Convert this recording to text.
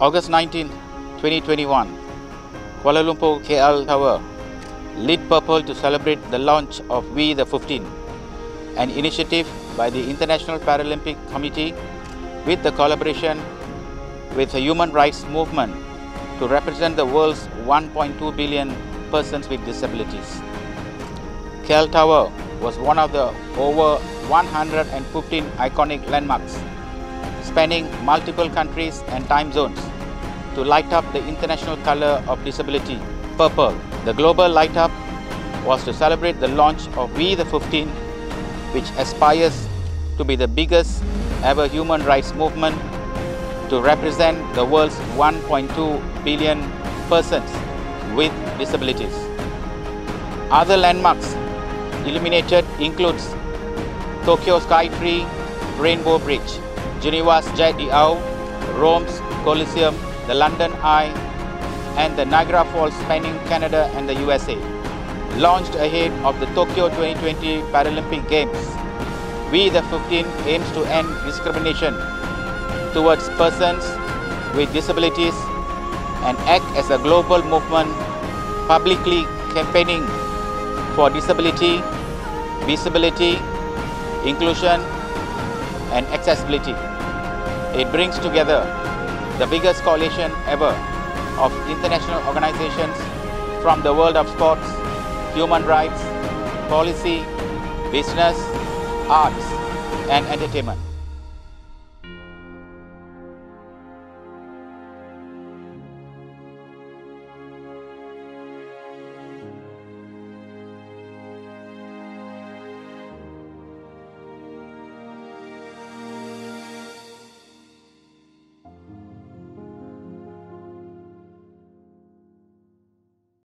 August 19, 2021, Kuala Lumpur KL Tower lit purple to celebrate the launch of We the 15, an initiative by the International Paralympic Committee with the collaboration with the human rights movement to represent the world's 1.2 billion persons with disabilities. KL Tower was one of the over 115 iconic landmarks spanning multiple countries and time zones to light up the international color of disability, purple. The global light up was to celebrate the launch of We the 15, which aspires to be the biggest ever human rights movement to represent the world's 1.2 billion persons with disabilities. Other landmarks illuminated includes Tokyo Skytree Rainbow Bridge, Geneva's d'Eau, Rome's Colosseum, the London Eye, and the Niagara Falls spanning Canada and the USA. Launched ahead of the Tokyo 2020 Paralympic Games, We the 15 aims to end discrimination towards persons with disabilities and act as a global movement publicly campaigning for disability, visibility, inclusion and accessibility. It brings together the biggest coalition ever of international organizations from the world of sports, human rights, policy, business, arts and entertainment.